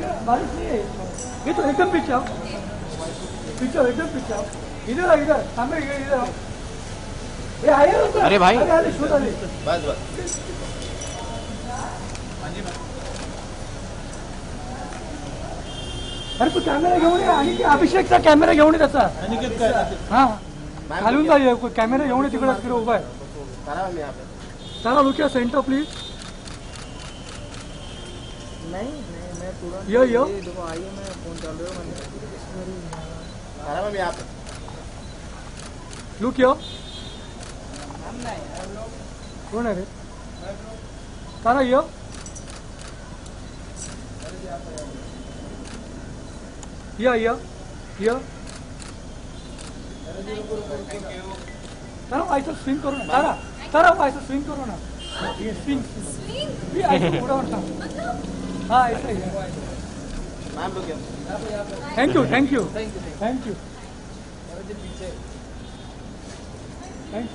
इधर बारिश नहीं है ये तो एकदम पीछे आओ पीछे आओ, एकदम पीछे आओ इधर आ इधर सामने इधर इधर आओ ये आए हो? अरे भाई। अरे आले शोध आले बस बस अरे तू कॅमेरा घेऊन ये आणि ते अभिषेकचा कॅमेरा घेऊन ये त्याचा हा घालून जा कॅमेरा घेऊन ये तिकडे तिकडे उभा आहे चला लुकिया सेंटर प्लीज नहीं नहीं मैं तुरंत यो यो। देखो आइए मैं फ़ोन चालू है मैंने करा मैम यहाँ लुक यो। कोण आहे रे? करा यो। या या या। करा व्हायचं स्विंग करू ना। करा करा व्हायचं स्विंग करू ना। स्विंग स्विंग उडवणार ना हा ऐसा ही है. Thank you thank you thank you thank